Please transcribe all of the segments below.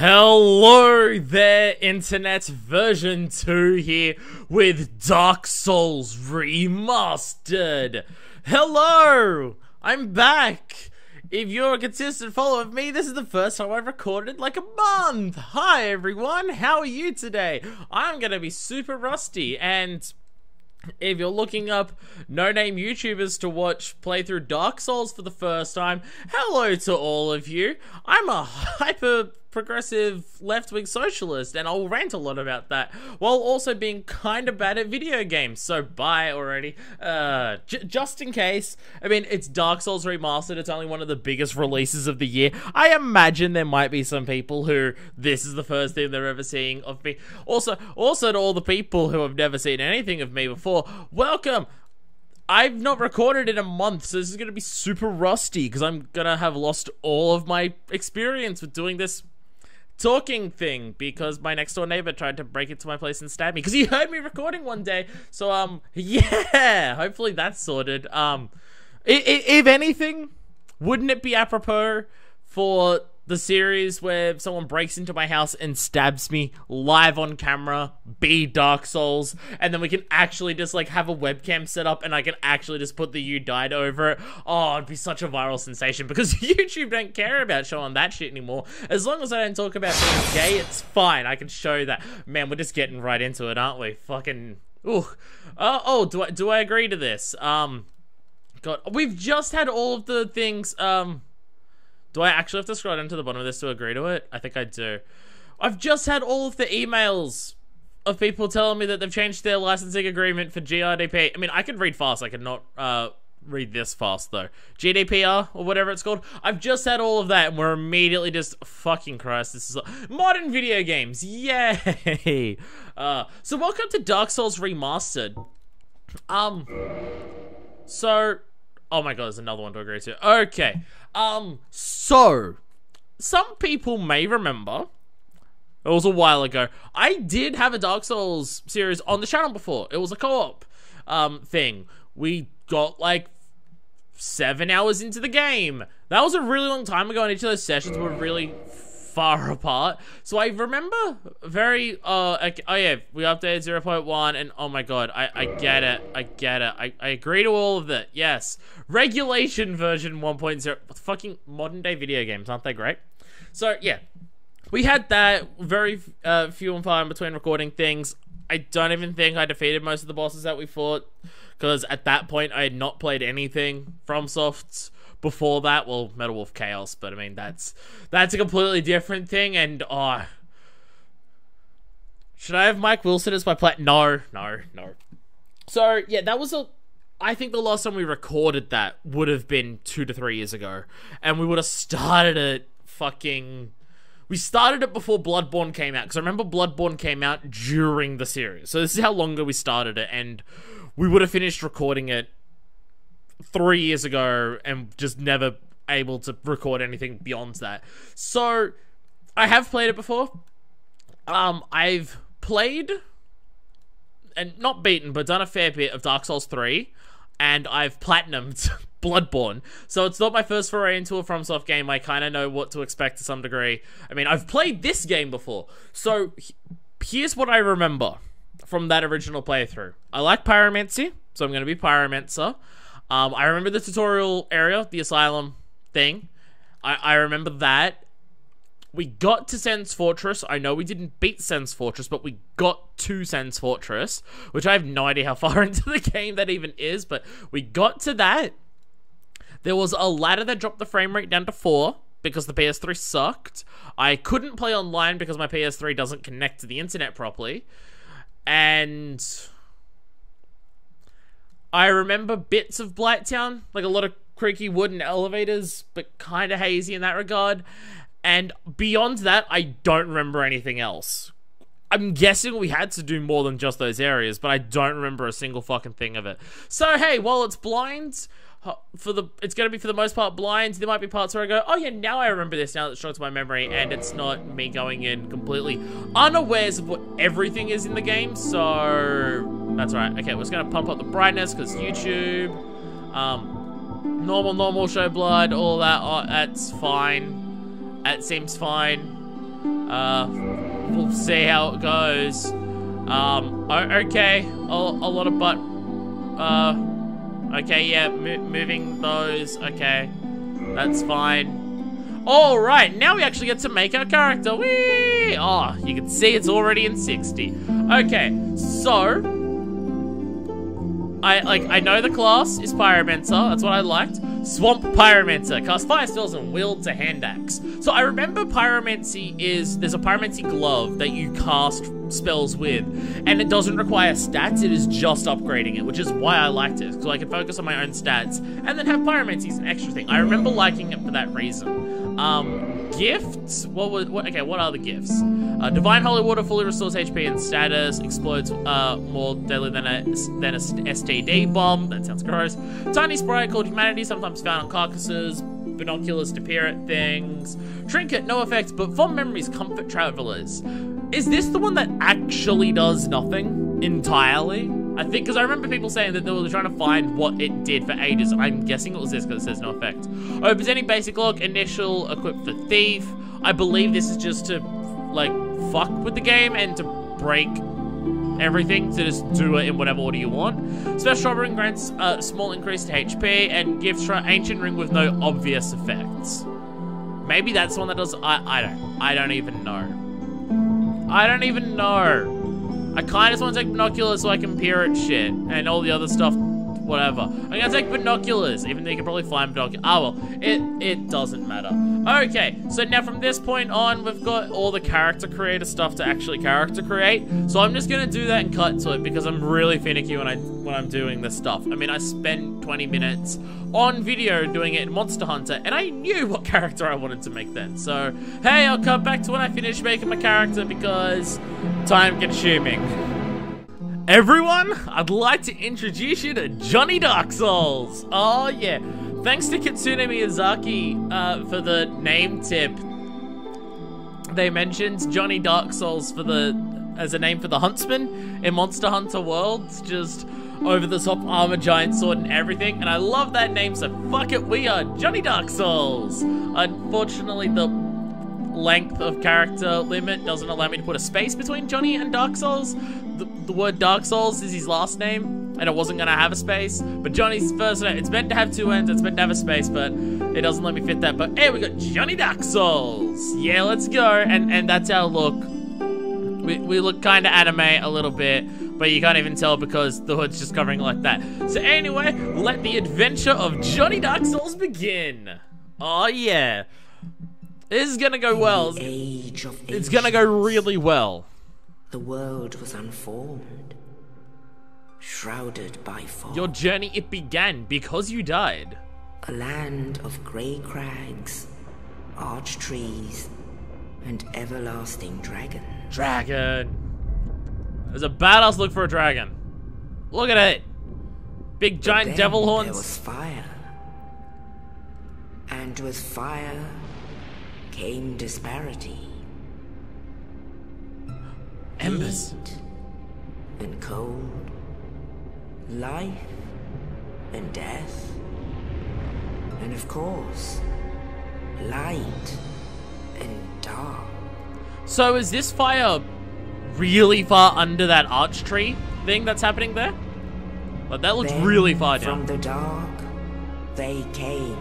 Hello there, Internet version 2 here with Dark Souls Remastered. Hello! I'm back! If you're a consistent follower of me, this is the first time I've recorded like a month! Hi everyone, how are you today? I'm gonna be super rusty and if you're looking up no-name YouTubers to watch play through Dark Souls for the first time, hello to all of you. I'm a hyper progressive left-wing socialist and I'll rant a lot about that while also being kind of bad at video games. So bye already. Uh, just in case I mean it's Dark Souls Remastered it's only one of the biggest releases of the year. I imagine there might be some people who this is the first thing they're ever seeing of me. Also also to all the people who have never seen anything of me before welcome! I've not recorded in a month, so this is going to be super rusty because I'm going to have lost all of my experience with doing this talking thing because my next door neighbor tried to break into my place and stab me because he heard me recording one day. So um yeah, hopefully that's sorted. Um, if anything, wouldn't it be apropos for the series where someone breaks into my house and stabs me live on camera, be Dark Souls, and then we can actually just like have a webcam set up and I can actually just put the you died over it. Oh, it'd be such a viral sensation because YouTube don't care about showing that shit anymore. As long as I don't talk about being gay, it's fine. I can show that. Man, we're just getting right into it, aren't we? Fucking ooh. Uh, oh, do I do I agree to this? Um God, we've just had all of the things um do I actually have to scroll down to the bottom of this to agree to it? I think I do. I've just had all of the emails of people telling me that they've changed their licensing agreement for GRDP. I mean, I can read fast. I cannot uh, read this fast, though. GDPR, or whatever it's called. I've just had all of that, and we're immediately just... Fucking Christ, this is... Modern video games! Yay! Uh, so welcome to Dark Souls Remastered. Um... So... Oh my god, there's another one to agree to. Okay. Um, so, some people may remember, it was a while ago, I did have a Dark Souls series on the channel before. It was a co-op um, thing. We got like seven hours into the game. That was a really long time ago, and each of those sessions were really far apart. So I remember very, uh, oh yeah, we updated 0.1 and oh my god, I, I get it, I get it, I, I agree to all of it, yes. Regulation version 1.0, fucking modern day video games, aren't they great? So yeah, we had that, very uh, few and far in between recording things. I don't even think I defeated most of the bosses that we fought, because at that point I had not played anything FromSoft's before that, well, Metal Wolf Chaos, but I mean that's that's a completely different thing. And oh, should I have Mike Wilson as my plat? No, no, no. So yeah, that was a. I think the last time we recorded that would have been two to three years ago, and we would have started it fucking. We started it before Bloodborne came out because I remember Bloodborne came out during the series. So this is how long ago we started it, and we would have finished recording it three years ago and just never able to record anything beyond that. So I have played it before. Um, I've played and not beaten, but done a fair bit of Dark Souls 3, and I've platinumed Bloodborne. So it's not my first foray into a FromSoft game. I kind of know what to expect to some degree. I mean, I've played this game before. So here's what I remember from that original playthrough. I like Pyromancy, so I'm going to be Pyromancer. Um, I remember the tutorial area, the asylum thing. I, I remember that. We got to Sen's Fortress. I know we didn't beat Sen's Fortress, but we got to Sen's Fortress, which I have no idea how far into the game that even is, but we got to that. There was a ladder that dropped the frame rate down to 4 because the PS3 sucked. I couldn't play online because my PS3 doesn't connect to the internet properly. And I remember bits of Blighttown, like a lot of creaky wooden elevators, but kind of hazy in that regard. And beyond that, I don't remember anything else. I'm guessing we had to do more than just those areas, but I don't remember a single fucking thing of it. So hey, while it's blind, for the it's going to be for the most part blind. There might be parts where I go, oh yeah, now I remember this. Now struck to my memory, and it's not me going in completely unawares of what everything is in the game. So that's right. Okay, we're just going to pump up the brightness because YouTube, um, normal, normal show blood, all that. Oh, that's fine. That seems fine. Uh, we'll see how it goes. Um, okay, a, a lot of butt. Uh, okay, yeah, mo moving those. Okay, that's fine. All right, now we actually get to make our character. Whee! Oh, you can see it's already in 60. Okay, so I like I know the class is Pyromancer, that's what I liked. Swamp Pyromancer, cast fire spells and wield to hand axe. So I remember Pyromancy is there's a Pyromancy glove that you cast spells with, and it doesn't require stats, it is just upgrading it, which is why I liked it, so I can focus on my own stats, and then have Pyromancy as an extra thing. I remember liking it for that reason. Um, gifts? What was, what, okay, what are the gifts? Uh, Divine Holy Water fully restores HP and status, explodes uh, more deadly than a, than a STD bomb, that sounds gross. Tiny Sprite called Humanity, sometimes found on carcasses, binoculars to peer at things. Trinket, no effects, but fond memories comfort travelers. Is this the one that actually does nothing entirely? I think, because I remember people saying that they were trying to find what it did for ages, I'm guessing it was this because it says no effect. Opens any basic lock, initial, equipped for thief. I believe this is just to, like, fuck with the game and to break everything to just do it in whatever order you want. Special ring grants a small increase to HP and gives for ancient ring with no obvious effects. Maybe that's the one that does. I I don't. I don't even know. I don't even know. I kind of just want to take binoculars so I can peer at shit and all the other stuff whatever. I'm gonna take binoculars, even though you can probably find binoculars. Oh well, it, it doesn't matter. Okay, so now from this point on, we've got all the character creator stuff to actually character create. So I'm just gonna do that and cut to it because I'm really finicky when I when I'm doing this stuff. I mean, I spent 20 minutes on video doing it in Monster Hunter, and I knew what character I wanted to make then. So, hey, I'll cut back to when I finish making my character because time consuming. Everyone, I'd like to introduce you to Johnny Dark Souls. Oh yeah, thanks to Kitsune Miyazaki uh, for the name tip. They mentioned Johnny Dark Souls for the as a name for the huntsman in Monster Hunter Worlds, just over the top armor, giant sword, and everything. And I love that name, so fuck it, we are Johnny Dark Souls. Unfortunately, the length of character limit doesn't allow me to put a space between Johnny and Dark Souls, the, the word Dark Souls is his last name, and it wasn't gonna have a space. But Johnny's first name, it's meant to have two ends, it's meant to have a space, but it doesn't let me fit that. But hey, we got Johnny Dark Souls. Yeah, let's go. And and that's our look. We, we look kind of anime a little bit, but you can't even tell because the hood's just covering like that. So anyway, let the adventure of Johnny Dark Souls begin. Oh yeah. This is gonna go well. It's gonna go really well. The world was unformed, shrouded by fog. Your journey, it began because you died. A land of grey crags, arch trees, and everlasting dragon. Dragon. There's a badass look for a dragon. Look at it. Big giant devil horns. There was fire. And with fire came disparity embers. And cold, life and death, and of course, light and dark. So is this fire really far under that arch tree thing that's happening there? But that looks then really far down. From the dark, they came.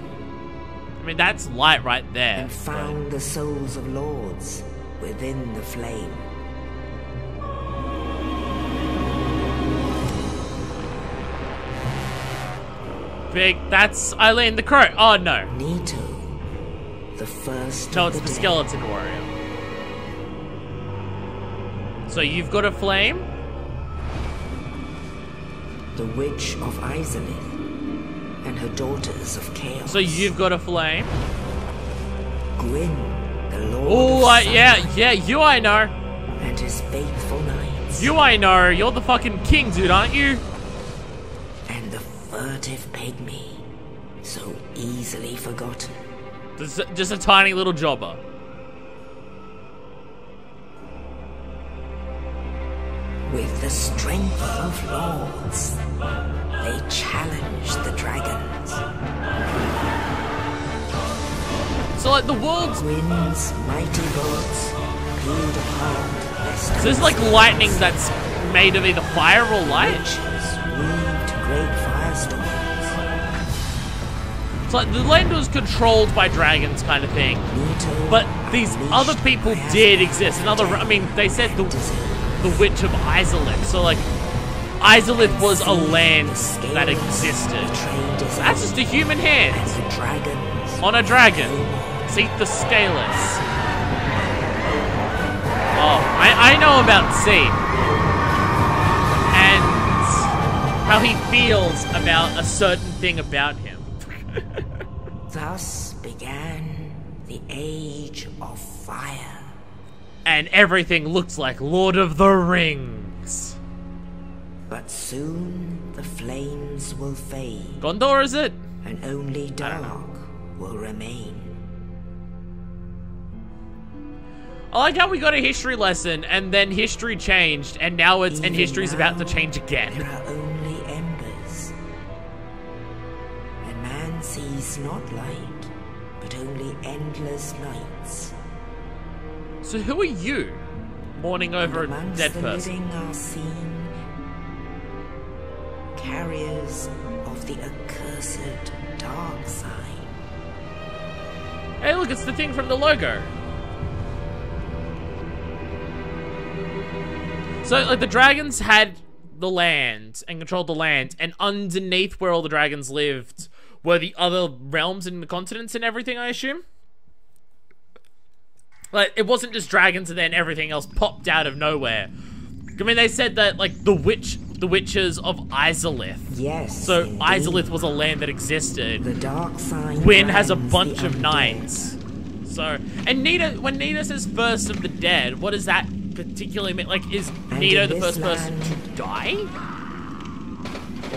I mean, that's light right there. And found but... the souls of lords within the flame. Big. That's Eileen the Crow. Oh, no. Nito, the first. No, it's the, the skeleton warrior. So you've got a flame? The Witch of Izalith and her daughters of chaos. So you've got a flame? Gwyn, the Lord. Oh, uh, yeah, yeah, you I know. And his faithful knights. You I know. You're the fucking king, dude, aren't you? Furtive pygmy, so easily forgotten. Just, just a tiny little jobber. With the strength of lords, they challenged the dragons. So like the world's Gwyn's mighty bolts pulled apart So this is like lightning that's made of either fire or light. It's like the land was controlled by dragons kind of thing. But these other people did exist. Another, I mean, they said the the Witch of Izalith. So like, Izalith was a land that existed. That's just a human hand on a dragon. Seath the Scaleless. Oh, I, I know about. And how he feels about a certain thing about him. Thus began the Age of Fire. And everything looks like Lord of the Rings. But soon the flames will fade, Gondor, is it? and only dark will remain. I like how we got a history lesson and then history changed and now it's and Even history's about to now, change again. Sees not light, but only endless nights. So who are you? Mourning over a dead the person. living are seen carriers of the accursed dark side. Hey look, it's the thing from the logo. So like the dragons had the land and controlled the land, and underneath where all the dragons lived were the other realms and the continents and everything, I assume? Like, it wasn't just dragons and then everything else popped out of nowhere. I mean, they said that, like, the witch, the witches of Izalith. Yes. So, indeed. Izalith was a land that existed. The dark side. Gwyn has a bunch of knights. So, and Nito, when Nito says first of the dead, what does that particularly mean? Like, is And Nito the first person to die?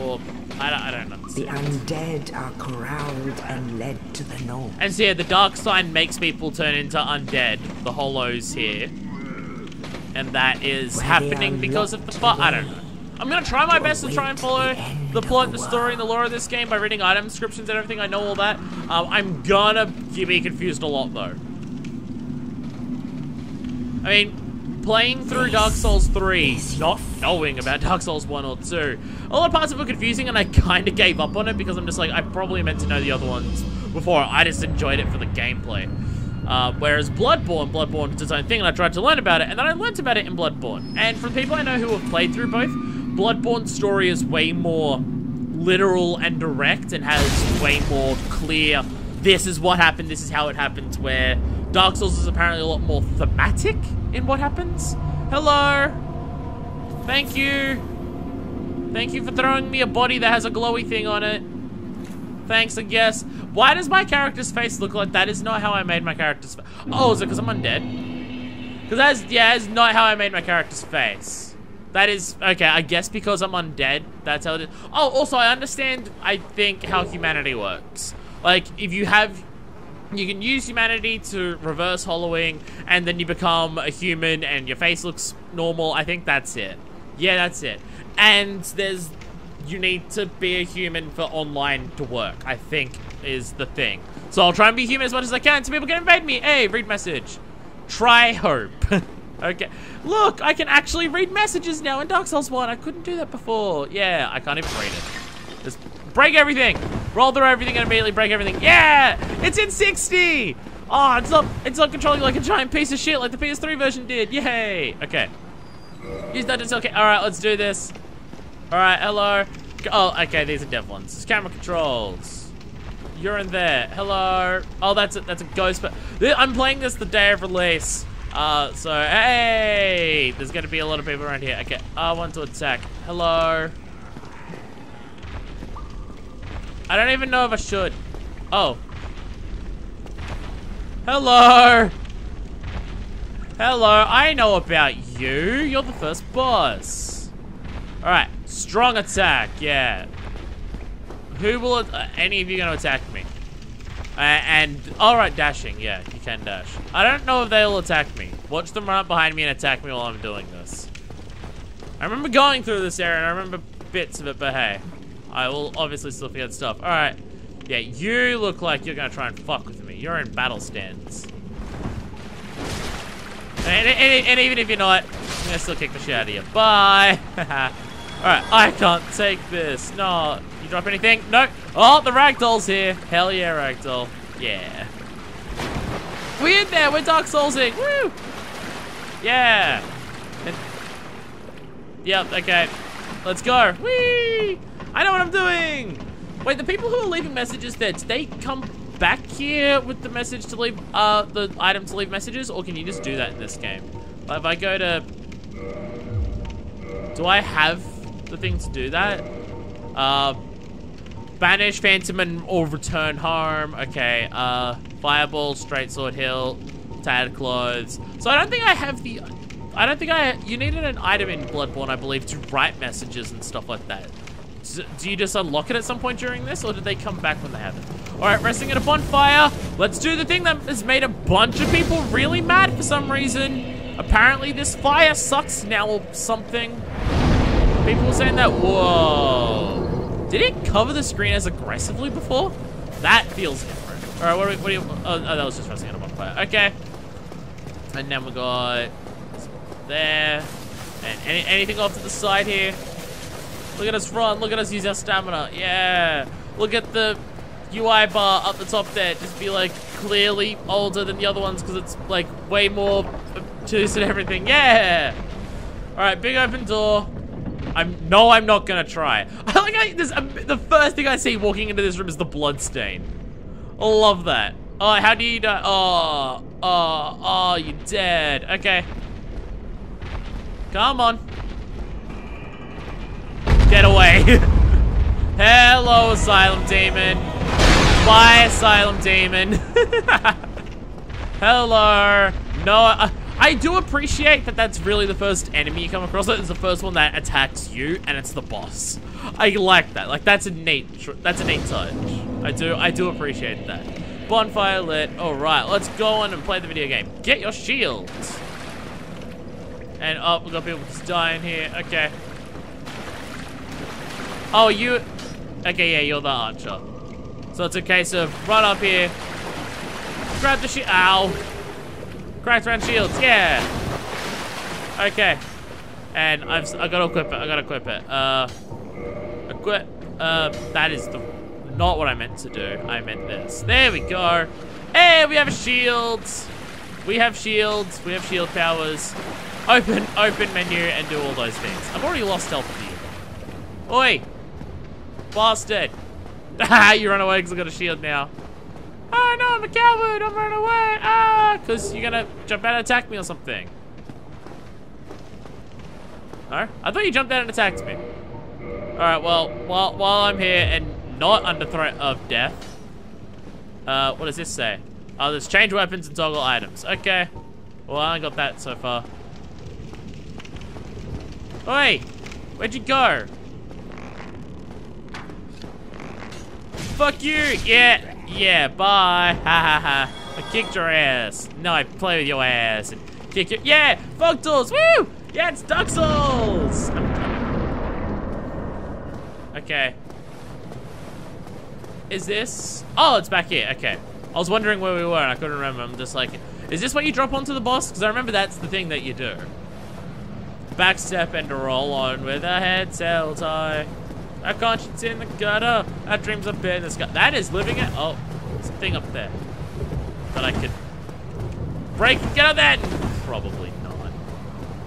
Or, I don't, I don't know. The undead are corralled and led to the north. And so yeah, the dark sign makes people turn into undead, the hollows here. And that is Where happening because of the fu- I don't know. I'm gonna try my best to try and follow the the plot, the the story, and the lore of this game by reading item descriptions and everything. I know all that. Um, I'm gonna be confused a lot though. I mean, playing through Dark Souls 3, not knowing about Dark Souls 1 or 2, a lot of parts of it were confusing and I kind of gave up on it because I'm just like, I probably meant to know the other ones before. I just enjoyed it for the gameplay. Uh, whereas Bloodborne, Bloodborne is its own thing and I tried to learn about it and then I learned about it in Bloodborne. And from people I know who have played through both, Bloodborne's story is way more literal and direct and has way more clear this is what happened, this is how it happened, where Dark Souls is apparently a lot more thematic in what happens. Hello! Thank you! Thank you for throwing me a body that has a glowy thing on it. Thanks, I guess. Why does my character's face look like that? Is not how I made my character's face. Oh, is it because I'm undead? Because that's, yeah, that's not how I made my character's face. That is, okay, I guess because I'm undead, that's how it is. Oh, also, I understand, I think, how humanity works. Like, if you have, you can use humanity to reverse hollowing, and then you become a human, and your face looks normal. I think that's it. Yeah, that's it. And there's, you need to be a human for online to work, I think, is the thing. So I'll try and be human as much as I can so people can invade me. Hey, read message. Try hope. okay. Look, I can actually read messages now in Dark Souls 1. I couldn't do that before. Yeah, I can't even read it. Just break everything. Roll through everything and immediately break everything. Yeah! It's in 60! Oh, it's not it's not controlling like a giant piece of shit like the PS3 version did. Yay! Okay. Use that to okay. Alright, let's do this. Alright, hello. Oh, okay, these are dev ones. It's camera controls. You're in there. Hello. Oh, that's a, that's a ghost. But I'm playing this the day of release. Uh, so hey, there's gonna be a lot of people around here. Okay, I want to attack. Hello. I don't even know if I should. Oh. Hello. Hello. I know about you. You're the first boss. All right. Strong attack. Yeah. Who will? Uh, any of you gonna attack me? Uh, and all right, dashing. Yeah, you can dash. I don't know if they'll attack me. Watch them run up behind me and attack me while I'm doing this. I remember going through this area and I remember bits of it, but hey, I will obviously still forget stuff. All right. Yeah, you look like you're gonna try and fuck with me. You're in battle stance. And, and, and even if you're not, I'm gonna still kick the shit out of you. Bye. Alright, I can't take this. No. You drop anything? No. Oh, the ragdoll's here. Hell yeah, ragdoll. Yeah. We're in there. We're Dark Soulsing. Woo! Yeah. And, yep, okay. Let's go. Whee! I know what I'm doing. Wait, the people who are leaving messages there, did they come back here with the message to leave, uh, the item to leave messages? Or can you just do that in this game? Like, if I go to... Do I have the thing to do that? Uh, banish, phantom, and or return harm. Okay, uh, fireball, straight sword hill, tattered clothes. So I don't think I have the... I don't think I... You needed an item in Bloodborne, I believe, to write messages and stuff like that. Do you just unlock it at some point during this, or did they come back when they have it? All right, resting at a bonfire. Let's do the thing that has made a bunch of people really mad for some reason. Apparently this fire sucks now or something. People were saying that, whoa. Did it cover the screen as aggressively before? That feels different. All right, what do, we, what do you, oh, oh, that was just resting at a bonfire. Okay. And then we got there. And any, anything off to the side here? Look at us run. Look at us use our stamina. Yeah. Look at the UI bar up the top there. Just be like clearly older than the other ones because it's like way more obtuse and everything. Yeah. All right, big open door. I'm no, I'm not gonna try. I like this, um, the first thing I see walking into this room is the blood stain. Love that. Oh, how do you die? Oh, oh, oh, you dead. Okay. Come on. Get away. Hello, Asylum Demon. Bye, Asylum Demon. Hello. No, I, I do appreciate that that's really the first enemy you come across. It's the first one that attacks you, and it's the boss. I like that. Like, that's a neat, that's a neat touch. I do, I do appreciate that. Bonfire lit. All right, let's go on and play the video game. Get your shields. And, oh, we got people just dying here. Okay. Oh, you... Okay, yeah, you're the archer. So it's a case of run up here, grab the shield. Ow. Cracked round shields, yeah. Okay. And I've I gotta equip it. I gotta equip it. Uh, equip. Uh, that is the not what I meant to do. I meant this. There we go. Hey, we have a shield. We have shields. We have shield powers. Open, open menu, and do all those things. I've already lost health to you. Oi, Bastard. you run away because I got a shield now. Oh no, I'm a coward. I'm running away. Ah, because you're to jump out and attack me or something. No? I thought you jumped out and attacked me. Alright, well, while, while I'm here and not under threat of death, uh, what does this say? Oh, there's change weapons and toggle items. Okay. Well, I got that so far. Oi! Where'd you go? Fuck you! Yeah! Yeah, bye! Ha ha ha. I kicked your ass. No, I play with your ass and kick your- Yeah! Fuck tools! Woo! Yeah, it's Dark Souls! Okay. Is this? Oh, it's back here. Okay. I was wondering where we were and I couldn't remember. I'm just like, is this what you drop onto the boss? Because I remember that's the thing that you do. Backstep and roll on with a head held high. Our conscience in the gutter. Our dreams up in the sky. That is living it. Oh, there's a thing up there that I could break. Get out. Probably not.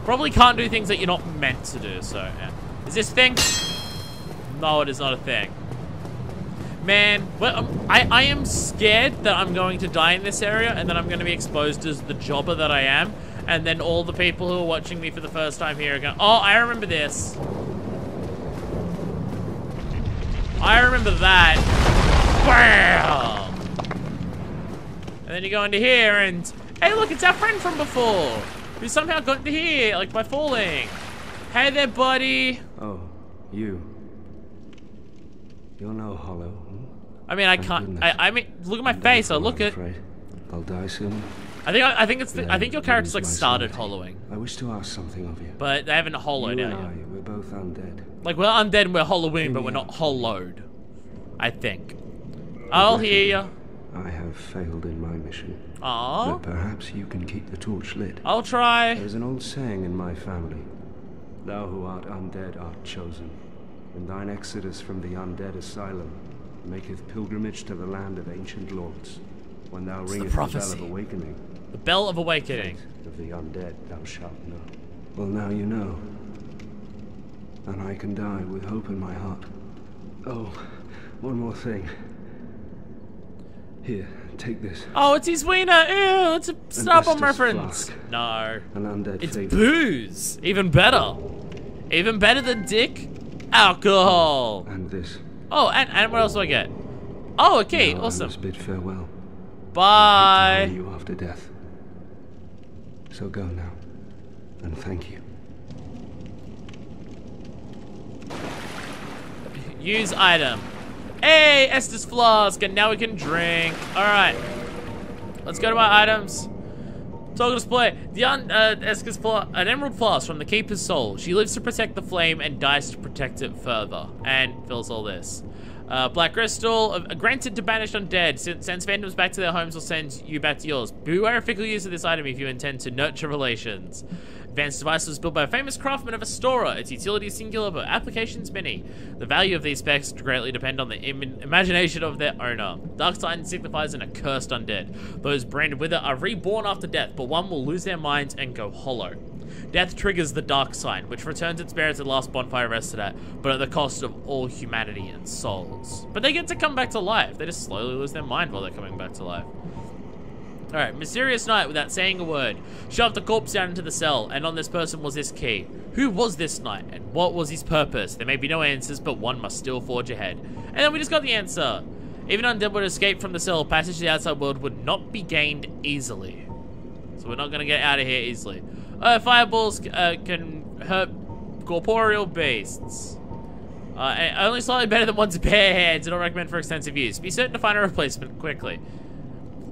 Probably can't do things that you're not meant to do. So, yeah. is this thing? No, it is not a thing. Man, well, um, I, I am scared that I'm going to die in this area and then I'm going to be exposed as the jobber that I am. And then all the people who are watching me for the first time here are going, oh, I remember this. I remember that. Bam! And then you go into here and, hey look, it's our friend from before. Who somehow got into here, like by falling. Hey there, buddy. Oh, you. You're no hollow. Hmm? I mean, I can't, I, I mean, look at my face, I look at. I'll die soon. I think I, think it's the, I think your character's like started hollowing. I wish to ask something of you. But they haven't hollowed you out yet. Both undead. Like we're undead and we're hollowing, but we're not hollowed. I think. I'll hear you. I have failed in my mission. Aw. But perhaps you can keep the torch lit. I'll try. There's an old saying in my family Thou who art undead art chosen, and thine exodus from the undead asylum maketh pilgrimage to the land of ancient lords. When thou the ringest the, bell of awakening, The Bell of Awakening. of the undead thou shalt know. Well, now you know. And I can die with hope in my heart. Oh, one more thing. Here, take this. Oh, it's his wiener. Ew, it's a Starbomb Estus reference. flask. No. An undead It's favor. booze. Even better. Even better than dick. Alcohol. And this. Oh, and, and what else do I get? Oh, okay, key. Now I Awesome. must bid farewell. Bye. Tell you after death. So go now. And thank you. Use item. Hey, Estus flask, and now we can drink. All right, let's go to my items. Toggle display. The un, uh, Estus flask, an emerald flask from the Keeper's soul. She lives to protect the flame and dies to protect it further. And fills all this. Uh, Black crystal, uh, granted to banish undead. Send- Sends phantoms back to their homes or sends you back to yours. Beware of fickle use of this item if you intend to nurture relations. Advanced device was built by a famous craftsman of Astora. Its utility is singular, but applications many. The value of these specs greatly depend on the Im- imagination of their owner. Dark Sign signifies an accursed undead. Those branded with it are reborn after death, but one will lose their minds and go hollow. Death triggers the Dark Sign, which returns its bearer to the last bonfire rested at, but at the cost of all humanity and souls. But they get to come back to life. They just slowly lose their mind while they're coming back to life. Alright, mysterious knight without saying a word. Shoved the corpse down into the cell, and on this person was this key. Who was this knight, and what was his purpose? There may be no answers, but one must still forge ahead. And then we just got the answer. Even undead would escape from the cell, passage to the outside world would not be gained easily. So we're not gonna get out of here easily. Uh, fireballs uh, can hurt corporeal beasts. Uh, only slightly better than one's bare hands. I don't recommend for extensive use. Be certain to find a replacement quickly.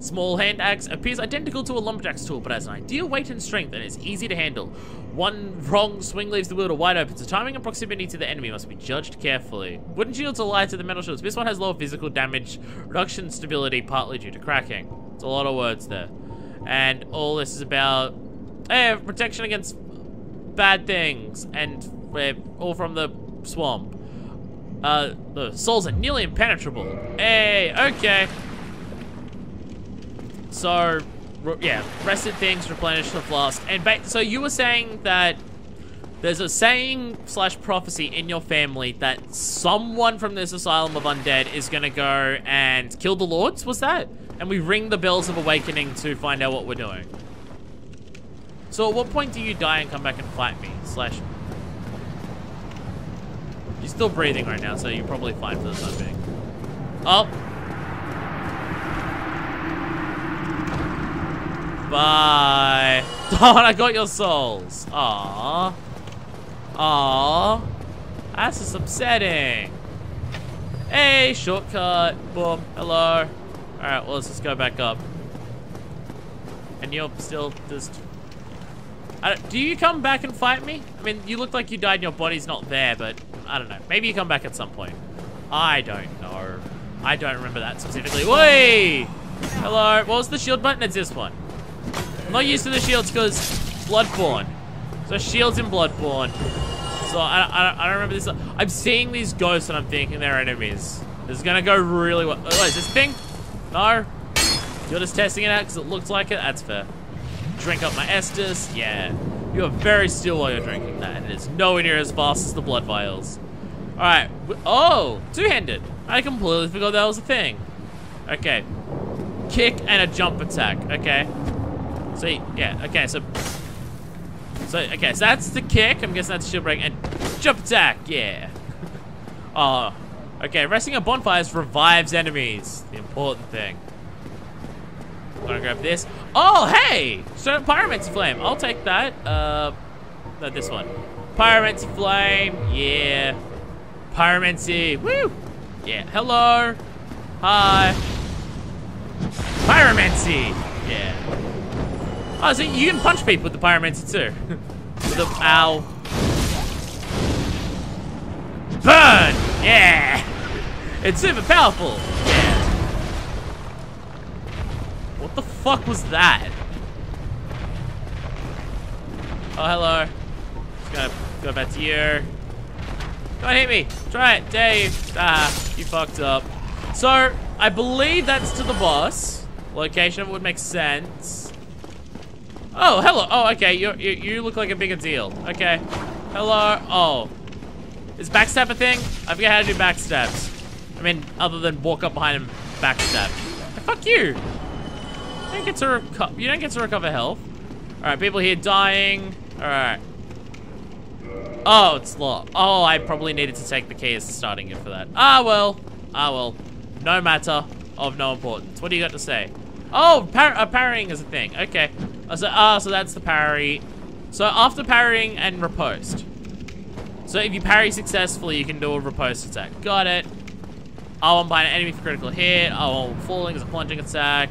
Small hand axe appears identical to a lumberjack's tool, but has an ideal weight and strength and is easy to handle. One wrong swing leaves the wielder wide open, so timing and proximity to the enemy must be judged carefully. Wooden shields are lighter than metal shields. This one has lower physical damage, reduction stability, partly due to cracking. It's a lot of words there. And all this is about eh, protection against bad things, and we're all from the swamp. Uh, the souls are nearly impenetrable. Hey, okay. So, yeah, rested things replenish the flask. And so you were saying that there's a saying slash prophecy in your family that someone from this asylum of undead is gonna go and kill the lords. Was that? And we ring the bells of awakening to find out what we're doing. So at what point do you die and come back and fight me? Slash. You're still breathing right now, so you're probably fine for the time being. Oh. Bye. Oh, I got your souls. Aww. Aww. That's just upsetting. Hey, shortcut. Boom. Hello. Alright, well, let's just go back up. And you're still just... Do you come back and fight me? I mean, you look like you died and your body's not there, but I don't know. Maybe you come back at some point. I don't know. I don't remember that specifically. Wait! Hello. What was the shield button? It's this one. I'm not used to the shields because Bloodborne. So shields in Bloodborne. So I, I, I don't remember this. I'm seeing these ghosts and I'm thinking they're enemies. This is gonna go really well. Oh, is this thing? No. You're just testing it out because it looks like it. That's fair. Drink up my Estus. Yeah. You are very still while you're drinking that. It is nowhere near as fast as the blood vials. Alright. Oh! Two-handed. I completely forgot that was a thing. Okay. Kick and a jump attack. Okay. So, yeah. Okay, so... So, okay, so that's the kick. I'm guessing that's shield break. And jump attack. Yeah. oh. Okay, resting on bonfires revives enemies. The important thing. I'm gonna grab this. Oh, hey! So Pyromancy Flame. I'll take that. Uh, no, this one. Pyromancy Flame. Yeah. Pyromancy. Woo! Yeah. Hello. Hi. Pyromancy. Yeah. Oh, so you can punch people with the Pyromancy too. with the ow. Burn! Yeah! It's super powerful. Yeah. What the fuck was that? Oh, hello. Just gotta go back to you. Don't hit me. Try it, Dave. Ah, you fucked up. So, I believe that's to the boss. Location would make sense. Oh, hello. Oh, okay. You, you, you look like a bigger deal. Okay. Hello. Oh. Is backstab a thing? I forget how to do backstabs. I mean, other than walk up behind him, backstab. Fuck you. You don't get to. You don't get to recover health. All right, people here dying. All right. Oh, it's locked. Oh, I probably needed to take the key as starting gift for that. Ah, well. Ah, well. No matter. Of no importance. What do you got to say? Oh, par parrying is a thing. Okay. Oh, so, ah, so that's the parry. So after parrying and riposte. So if you parry successfully, you can do a riposte attack. Got it. Oh, I'm buying an enemy for critical hit. Oh, falling is a plunging attack.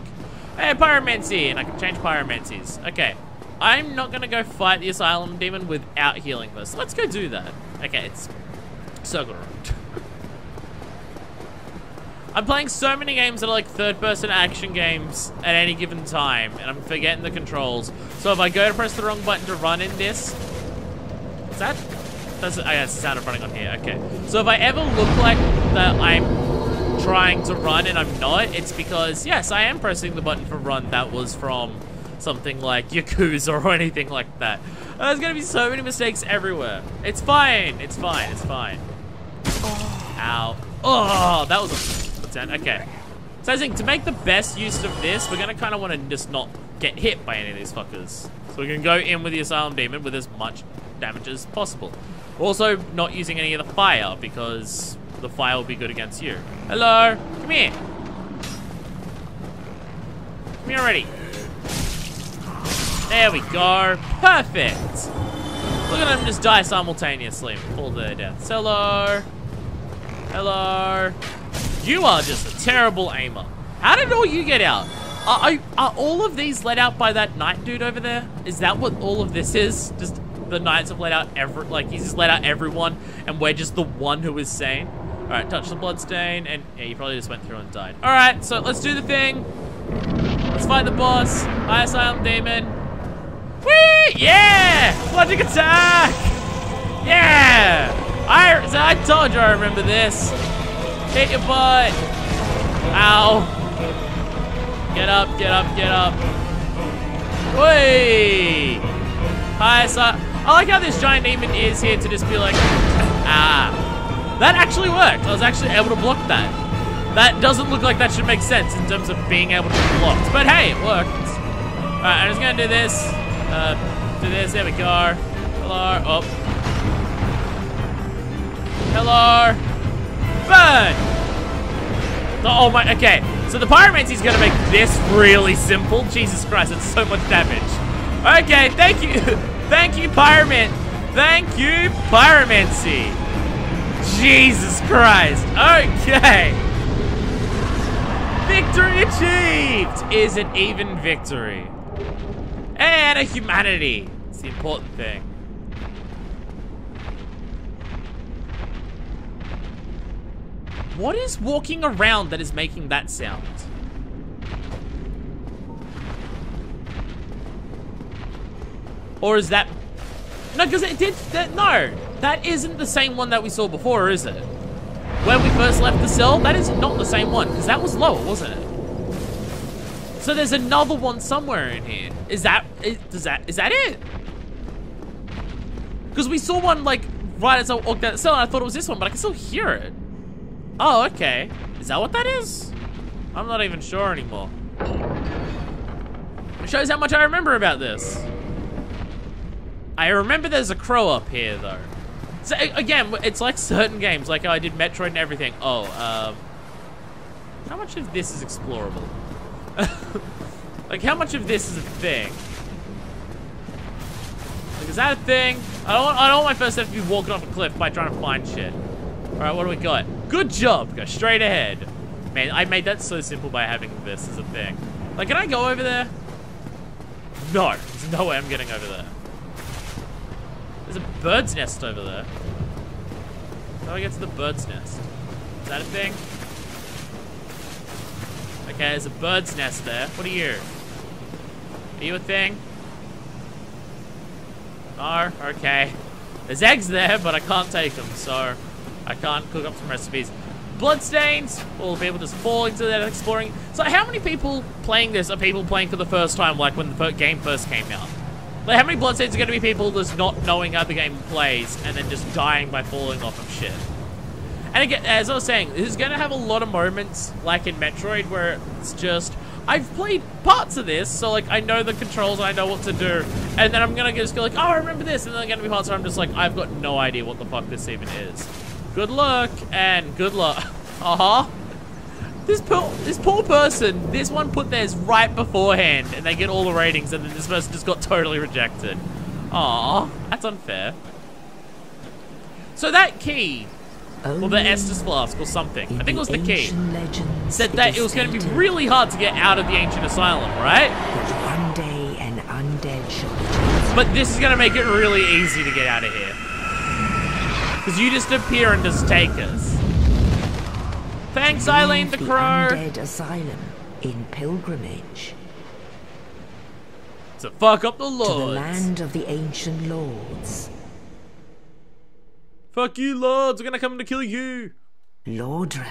Hey, pyromancy, and I can change pyromancies. Okay. I'm not gonna go fight the Asylum Demon without healing this. Let's go do that. Okay, it's circle around. I'm playing so many games that are like third-person action games at any given time, and I'm forgetting the controls. So if I go to press the wrong button to run in this, is that? That's I guess the sound of running on here. Okay. So if I ever look like that I'm trying to run and I'm not, it's because yes, I am pressing the button for run that was from something like Yakuza or anything like that. There's gonna be so many mistakes everywhere. It's fine. It's fine. It's fine. Ow. Oh, that was a 10. Okay. So I think to make the best use of this, we're gonna kind of want to just not get hit by any of these fuckers. So we're gonna go in with the Asylum Demon with as much damage as possible. Also, not using any of the fire because the fire will be good against you. Hello, come here. Come here already. There we go. Perfect. Look at them just die simultaneously. Fall to their deaths. Hello. Hello. You are just a terrible aimer. How did all you get out? Are, are, all of these let out by that knight dude over there? Is that what all of this is? Just the knights have let out every, like he's just let out everyone and we're just the one who is sane? All right, touch the bloodstain and yeah, you probably just went through and died. All right, so let's do the thing. Let's fight the boss. Hi Asylum Demon. Whee! Yeah! Bludgeoning attack! Yeah! I, I told you I remember this. Hit your butt. Ow. Get up, get up, get up. Whee! Hi, so I like how this giant demon is here to just be like, ah. That actually worked. I was actually able to block that. That doesn't look like that should make sense in terms of being able to be blocked. But hey, it worked. Alright, I'm just gonna do this. Uh, do this. There we go. Hello. Oh. Hello. Burn. Oh my. Okay. So the pyromancy's gonna make this really simple. Jesus Christ, it's so much damage. Okay. Thank you. Thank you, pyroman. Thank you, pyromancy. Jesus Christ. Okay. Victory achieved is an even victory. And a humanity. It's the important thing. What is walking around that is making that sound? Or is that... No, because it did... That, no, that isn't the same one that we saw before, is it? When we first left the cell, that is not the same one, because that was lower, wasn't it? So there's another one somewhere in here. Is that, is, does that, is that it? Because we saw one, like, right as I walked out the cell, and I thought it was this one, but I can still hear it. Oh, okay. Is that what that is? I'm not even sure anymore. It shows how much I remember about this. I remember there's a crow up here, though. So, again, it's like certain games, like I did Metroid and everything. Oh, um... How much of this is explorable? like, how much of this is a thing? Like, is that a thing? I don't, I don't want my first step to be walking off a cliff by trying to find shit. Alright, what do we got? Good job! Go straight ahead. Man, I made that so simple by having this as a thing. Like, can I go over there? No. There's no way I'm getting over there. There's a bird's nest over there. How do I get to the bird's nest? Is that a thing? Okay, there's a bird's nest there. What are you? Are you a thing? No? Okay. There's eggs there, but I can't take them, so I can't cook up some recipes. Bloodstains, the people just fall into that exploring. So how many people playing this are people playing for the first time, like when the game first came out? Like how many bloodstains are going to be people just not knowing how the game plays and then just dying by falling off of shit? And again, as I was saying, this is going to have a lot of moments, like in Metroid, where it's just, I've played parts of this, so like I know the controls and I know what to do, and then I'm going to just go like, oh, I remember this, and then I'm going to be parts where I'm just like, I've got no idea what the fuck this even is. Good luck, and good luck. Uh-huh. This poor, this poor person, this one put theirs right beforehand, and they get all the ratings, and then this person just got totally rejected. Aw, that's unfair. So that key, or the Estus Flask or something, I think it was the key, said that it was going to be really hard to get out of the Ancient Asylum, right? One day an undead shall. But this is going to make it really easy to get out of here. Because you just appear and just take us. Thanks, Eileen the Leave Crow. undead asylum in pilgrimage To fuck up the lords. to the land of the ancient lords. Fuck you, lords. We're going to come to kill you. Lordran